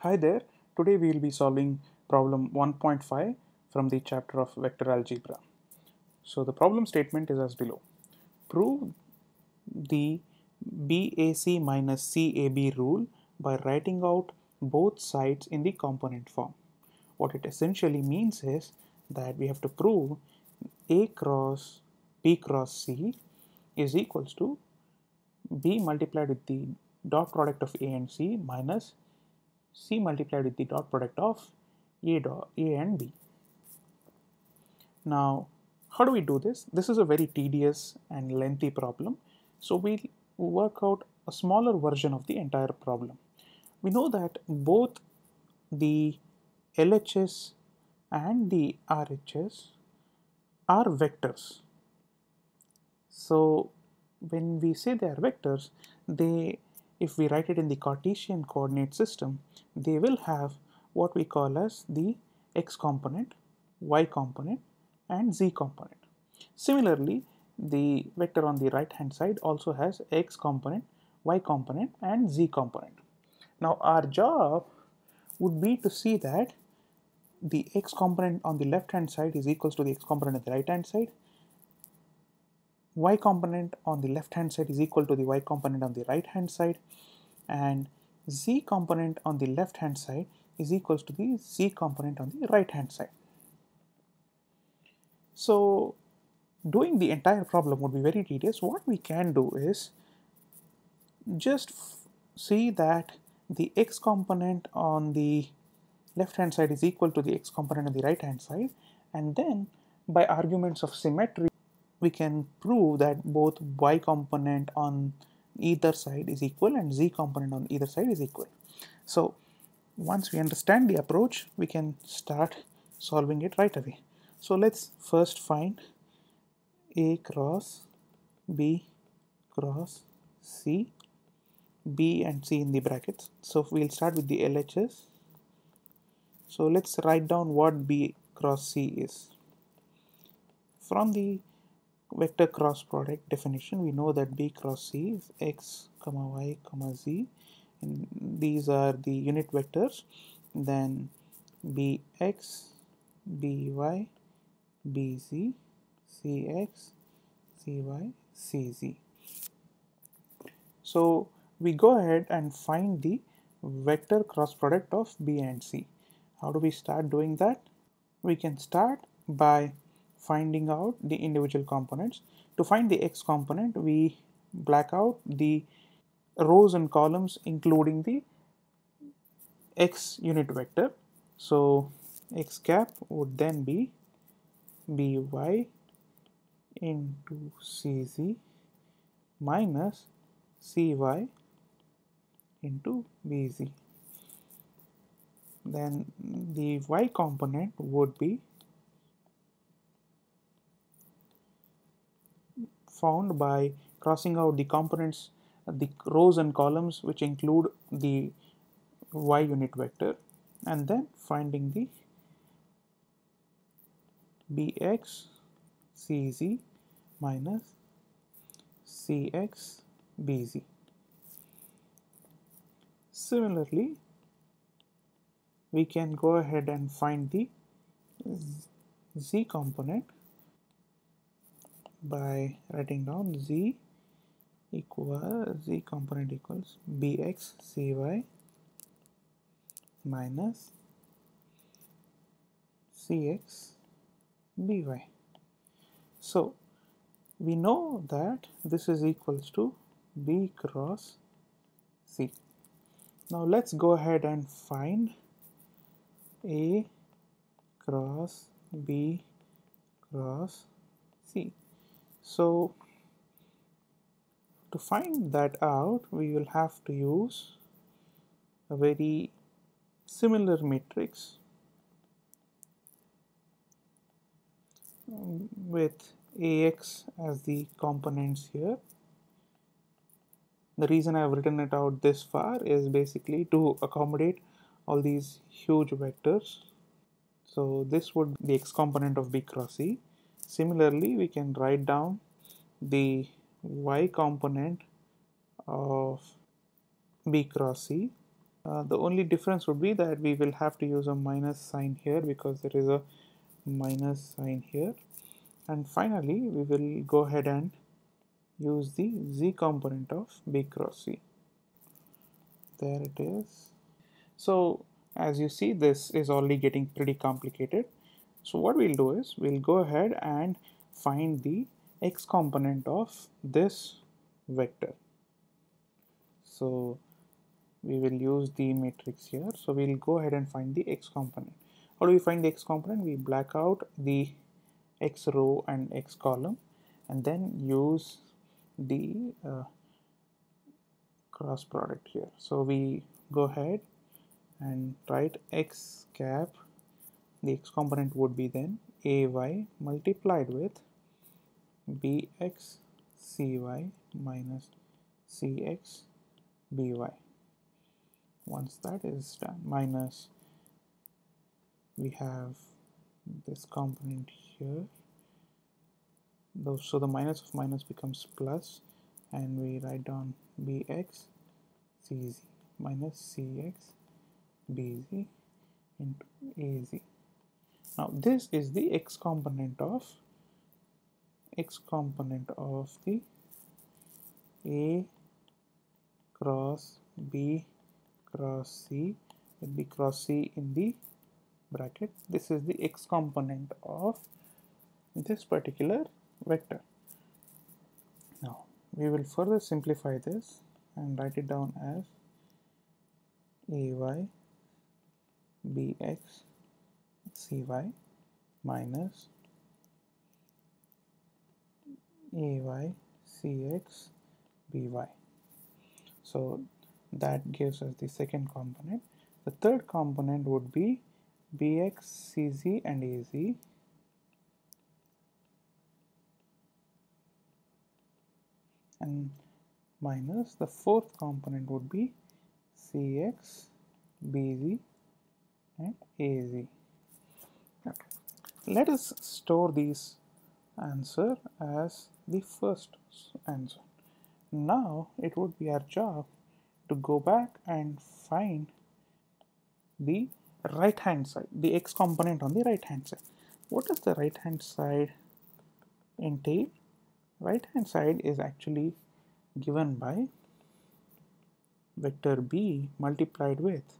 Hi there, today we will be solving problem 1.5 from the chapter of vector algebra. So the problem statement is as below. Prove the BAC minus CAB rule by writing out both sides in the component form. What it essentially means is that we have to prove A cross B cross C is equals to B multiplied with the dot product of A and C minus C multiplied with the dot product of A, dot, A and B. Now, how do we do this? This is a very tedious and lengthy problem. So we'll work out a smaller version of the entire problem. We know that both the LHS and the RHS are vectors. So when we say they are vectors, they if we write it in the Cartesian coordinate system, they will have what we call as the x component, y component and z component. Similarly, the vector on the right hand side also has x component, y component and z component. Now our job would be to see that the x component on the left hand side is equals to the x component on the right hand side y component on the left hand side is equal to the y component on the right hand side and z component on the left hand side is equals to the z component on the right hand side. So doing the entire problem would be very tedious. What we can do is just see that the x component on the left hand side is equal to the x component on the right hand side and then by arguments of symmetry we can prove that both y component on either side is equal and z component on either side is equal. So once we understand the approach we can start solving it right away. So let's first find a cross b cross c b and c in the brackets. So we'll start with the LHS. So let's write down what b cross c is. From the vector cross product definition. We know that b cross c is x comma y comma z. And these are the unit vectors. Then bx by bz cx cy cz so we go ahead and find the vector cross product of b and c. How do we start doing that? We can start by finding out the individual components. To find the x component, we black out the rows and columns including the x unit vector. So x cap would then be by into cz minus cy into bz. Then the y component would be found by crossing out the components the rows and columns which include the y unit vector and then finding the bx cz minus cx bz. Similarly, we can go ahead and find the z component by writing down z equal z component equals bx cy minus cx by. So we know that this is equals to b cross c. Now let's go ahead and find a cross b cross c. So to find that out we will have to use a very similar matrix with AX as the components here. The reason I've written it out this far is basically to accommodate all these huge vectors. So this would be the x component of B cross C Similarly, we can write down the y component of B cross C. Uh, the only difference would be that we will have to use a minus sign here because there is a minus sign here. And finally we will go ahead and use the z component of b cross c. There it is. So as you see this is already getting pretty complicated so what we'll do is we'll go ahead and find the x component of this vector. So we will use the matrix here. So we'll go ahead and find the x component. How do we find the x component? We black out the x row and x column and then use the uh, cross product here. So we go ahead and write x cap the x component would be then ay multiplied with bx cy minus cx by once that is done minus we have this component here. So the minus of minus becomes plus and we write down bx cz minus cx bz into az now this is the x component of x component of the a cross b cross c with b cross c in the bracket. This is the x component of this particular vector. Now we will further simplify this and write it down as ay bx cy minus ay cx by so that gives us the second component. The third component would be bx cz and az and minus the fourth component would be cx bz and az okay. let us store these answer as the first answer. Now it would be our job to go back and find the right hand side the x component on the right hand side. What does the right hand side entail? Right hand side is actually given by vector b multiplied with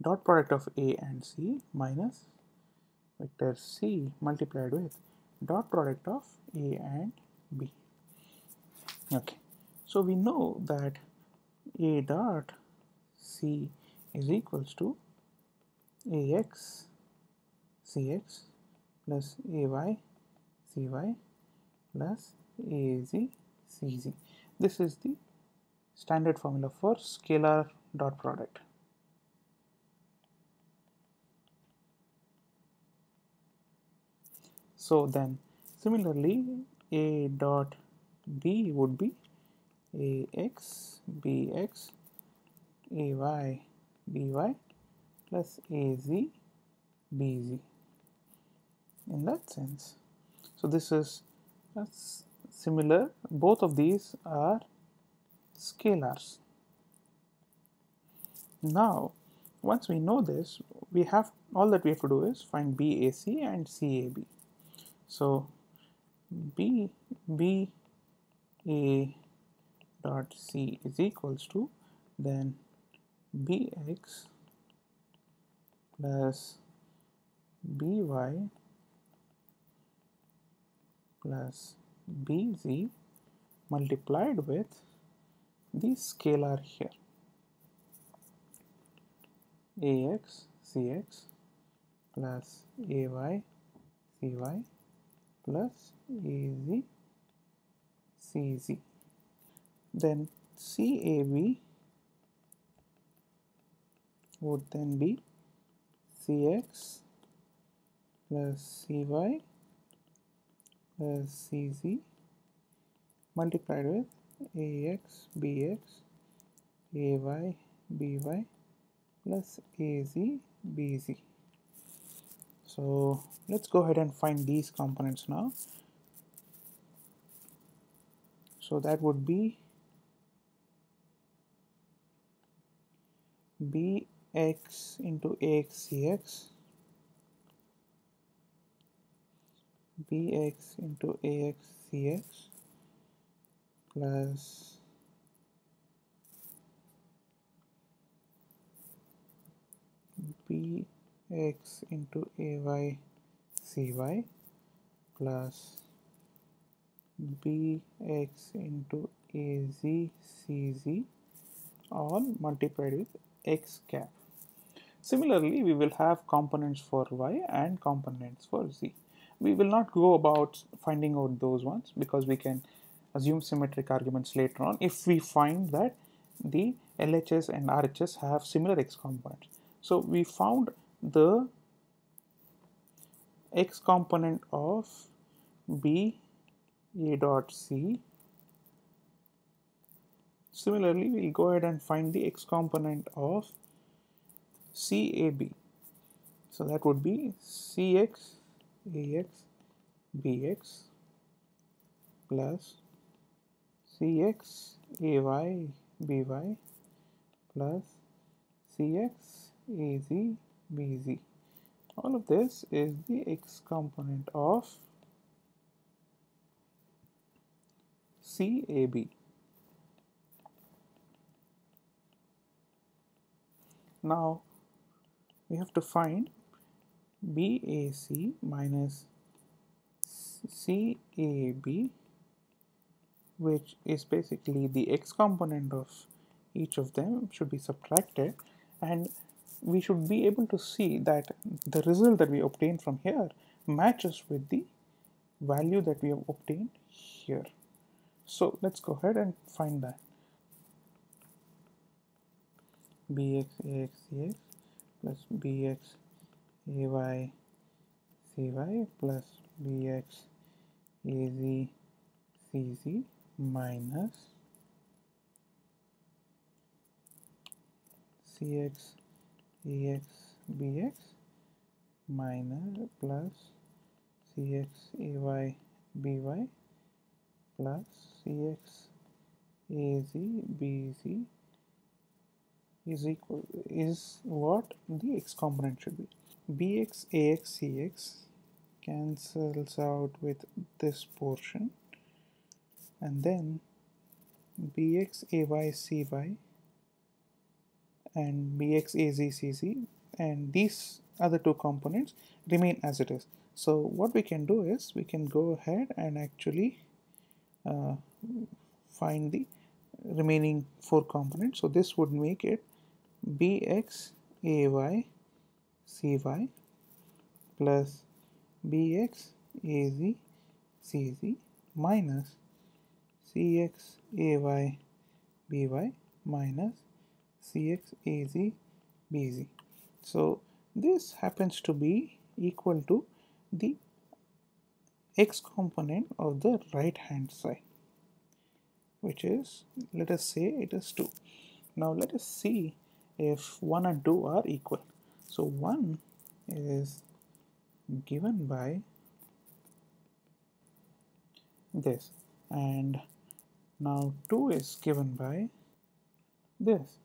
dot product of a and c minus vector c multiplied with dot product of a and b. Okay. So we know that a dot c is equals to ax cx plus ay cy plus az cz this is the standard formula for scalar dot product so then similarly a dot b would be ax bx ay by plus az bz in that sense so this is similar. Both of these are scalars. Now once we know this we have all that we have to do is find BAC and CAB so B B A dot C is equals to then BX plus by plus bz multiplied with the scalar here. Ax cx plus ay cy plus az cz then cab would then be cx plus cy plus cz multiplied with ax bx ay by plus az bz so let's go ahead and find these components now. So that would be bx into ax cx bx into ax cx plus bx into ay cy plus bx into az cz all multiplied with x cap. Similarly, we will have components for y and components for z. We will not go about finding out those ones because we can assume symmetric arguments later on if we find that the LHS and RHS have similar x components. So we found the x component of b a dot c Similarly, we'll go ahead and find the x component of CAB. So that would be CX, AX, BX plus CX, AY, BY plus CX, AZ, BZ. All of this is the x component of CAB. Now we have to find BAC minus CAB which is basically the x component of each of them should be subtracted and we should be able to see that the result that we obtain from here matches with the value that we have obtained here. So let's go ahead and find that bx ax cx plus bx ay cy plus bx az cz minus cx ax bx minus plus cx ay by plus cx az bz is equal is what the x component should be. bx ax cx cancels out with this portion and then bx ay cy and bx az cz and these other two components remain as it is. So what we can do is we can go ahead and actually uh, find the remaining four components. So this would make it bx ay cy plus bx az minus cx ay by minus cx az bz. So this happens to be equal to the x component of the right hand side which is let us say it is 2. Now let us see if 1 and 2 are equal. So 1 is given by this and now 2 is given by this.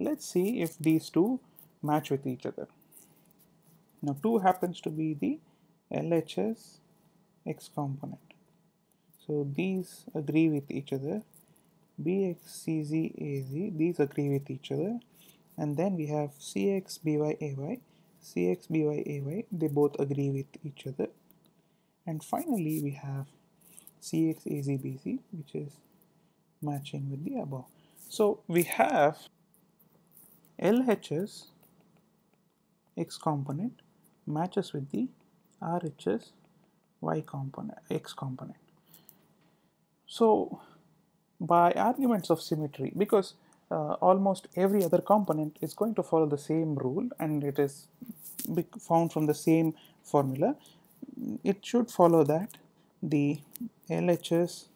Let's see if these two match with each other. Now 2 happens to be the LHS X component. So these agree with each other. BX, CZ, AZ, these agree with each other and then we have cx by ay cx by ay they both agree with each other and finally we have cx az bc which is matching with the above so we have LHS x component matches with the RHS y component x component so by arguments of symmetry because uh, almost every other component is going to follow the same rule and it is found from the same formula. It should follow that the LHS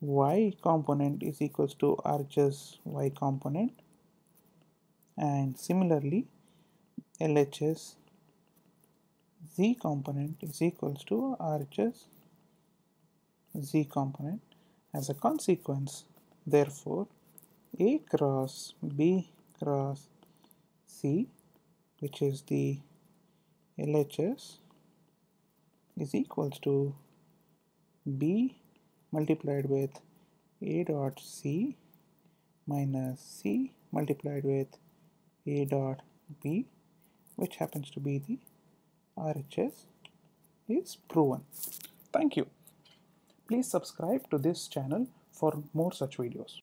y component is equals to RHS y component and similarly LHS z component is equals to RHS z component. As a consequence, therefore, a cross B cross C which is the LHS is equals to B multiplied with A dot C minus C multiplied with A dot B which happens to be the RHS is proven. Thank you. Please subscribe to this channel for more such videos.